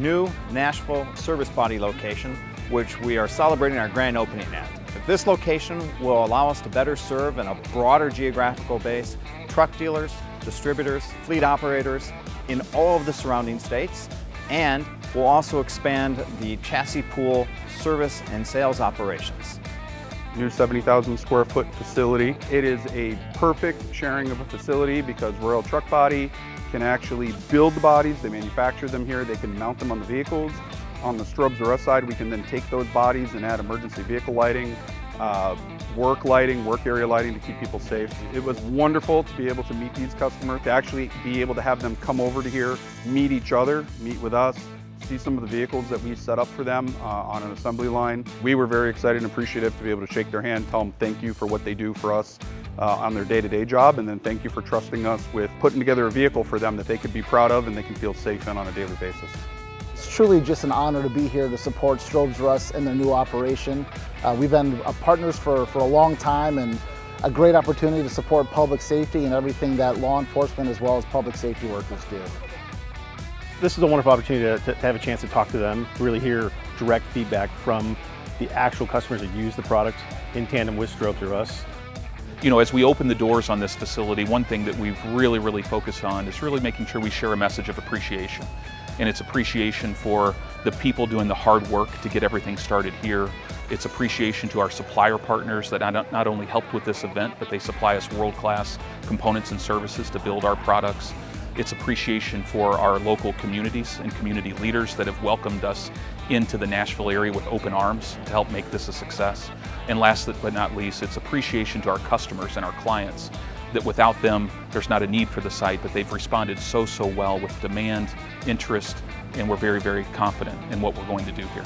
new Nashville service body location, which we are celebrating our grand opening at. This location will allow us to better serve in a broader geographical base truck dealers, distributors, fleet operators in all of the surrounding states, and will also expand the chassis pool service and sales operations. New 70,000 square foot facility. It is a perfect sharing of a facility because Royal Truck Body can actually build the bodies, they manufacture them here, they can mount them on the vehicles. On the Strobes R Us side, we can then take those bodies and add emergency vehicle lighting, uh, work lighting, work area lighting to keep people safe. It was wonderful to be able to meet these customers, to actually be able to have them come over to here, meet each other, meet with us, see some of the vehicles that we set up for them uh, on an assembly line. We were very excited and appreciative to be able to shake their hand, tell them thank you for what they do for us uh, on their day-to-day -day job, and then thank you for trusting us with putting together a vehicle for them that they could be proud of and they can feel safe in on a daily basis. It's truly just an honor to be here to support Strobes R Us in their new operation. Uh, we've been partners for, for a long time and a great opportunity to support public safety and everything that law enforcement as well as public safety workers do. This is a wonderful opportunity to, to, have a chance to talk to them, really hear direct feedback from the actual customers that use the product in tandem with Strobes R Us. You know, as we open the doors on this facility, one thing that we've really, really focused on is really making sure we share a message of appreciation. And it's appreciation for the people doing the hard work to get everything started here. It's appreciation to our supplier partners that not only helped with this event, but they supply us world-class components and services to build our products. It's appreciation for our local communities and community leaders that have welcomed us into the Nashville area with open arms to help make this a success. And last but not least, it's appreciation to our customers and our clients that without them, there's not a need for the site, but they've responded so, so well with demand, interest, and we're very, very confident in what we're going to do here.